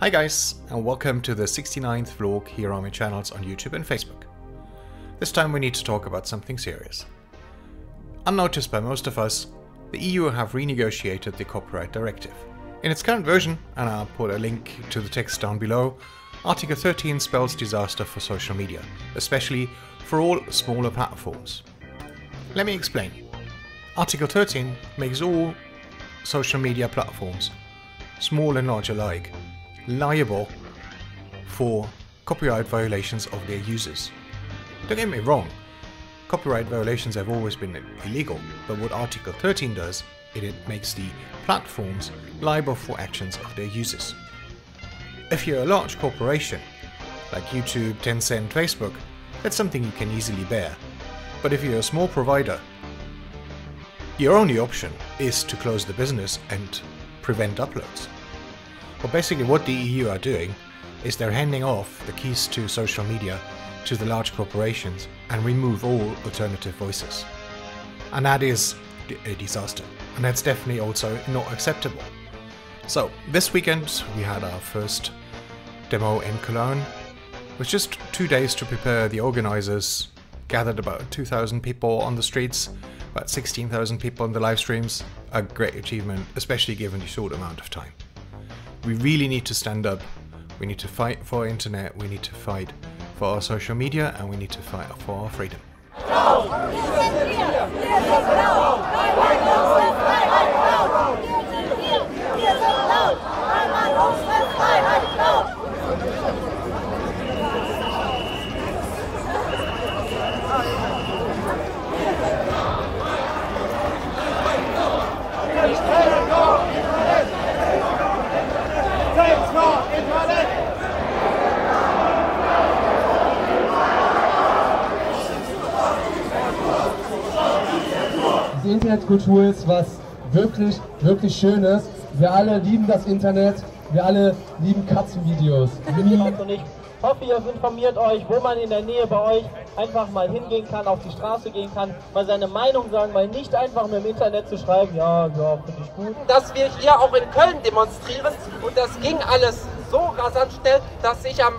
Hi guys, and welcome to the 69th vlog here on my channels on YouTube and Facebook. This time we need to talk about something serious. Unnoticed by most of us, the EU have renegotiated the copyright directive. In its current version, and I'll put a link to the text down below, Article 13 spells disaster for social media, especially for all smaller platforms. Let me explain. Article 13 makes all social media platforms, small and large alike, liable for copyright violations of their users. Don't get me wrong, copyright violations have always been illegal, but what Article 13 does, it, it makes the platforms liable for actions of their users. If you're a large corporation, like YouTube, Tencent, Facebook, that's something you can easily bear. But if you're a small provider, your only option is to close the business and prevent uploads. Well, basically what the EU are doing is they're handing off the keys to social media to the large corporations and remove all alternative voices. And that is a disaster. And that's definitely also not acceptable. So, this weekend we had our first demo in Cologne. With just two days to prepare, the organizers gathered about 2,000 people on the streets, about 16,000 people on the live streams. A great achievement, especially given the short amount of time. We really need to stand up. We need to fight for internet, we need to fight for our social media, and we need to fight for our freedom. Die Internetkultur ist was wirklich, wirklich Schönes. Wir alle lieben das Internet. Wir alle lieben Katzenvideos. Und ich hoffe, ihr informiert euch, wo man in der Nähe bei euch einfach mal hingehen kann, auf die Straße gehen kann, mal seine Meinung sagen, mal nicht einfach mit dem Internet zu schreiben, ja, ja, finde ich gut. dass wir hier auch in Köln demonstrieren und das ging alles so rasant schnell, dass ich am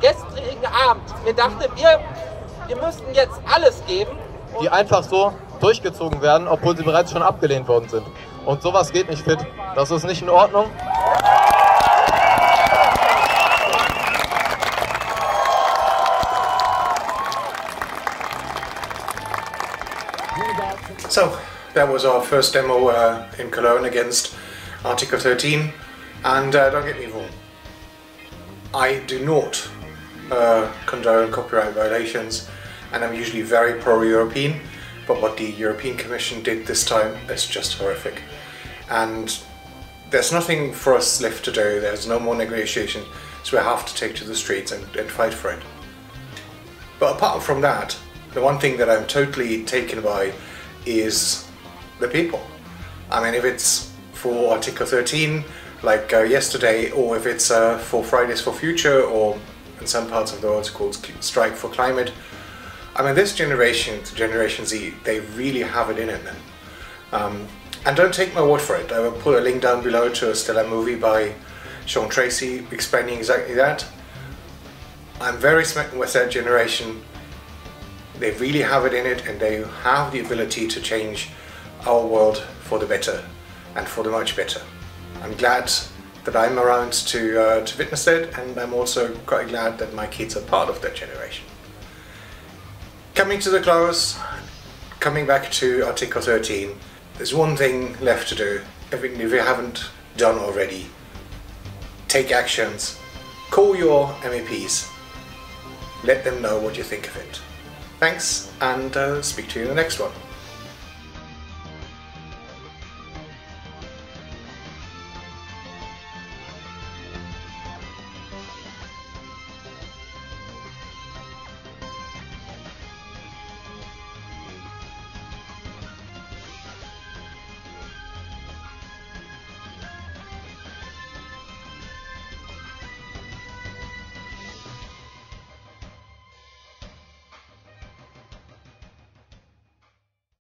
gestrigen Abend mir dachte, wir, wir müssten jetzt alles geben. die einfach so durchgezogen werden, obwohl sie bereits schon abgelehnt worden sind. Und sowas geht nicht fit. Das ist nicht in Ordnung. So, that was our first demo uh, in Cologne against Article 13. And uh, don't get me wrong, I do not uh, condone copyright violations, and I'm usually very pro European. But what the European Commission did this time is just horrific. And there's nothing for us left to do, there's no more negotiation, so we have to take to the streets and, and fight for it. But apart from that, the one thing that I'm totally taken by is the people. I mean, if it's for Article 13, like uh, yesterday, or if it's uh, for Fridays for Future, or in some parts of the world it's called Strike for Climate, I mean, this generation, Generation Z, they really have it in it. Um, and don't take my word for it. I will put a link down below to a stellar movie by Sean Tracy explaining exactly that. I'm very smitten with that generation. They really have it in it and they have the ability to change our world for the better and for the much better. I'm glad that I'm around to, uh, to witness it and I'm also quite glad that my kids are part of that generation. Coming to the close, coming back to Article 13, there's one thing left to do. If you haven't done already, take actions, call your MEPs, let them know what you think of it. Thanks, and uh, speak to you in the next one.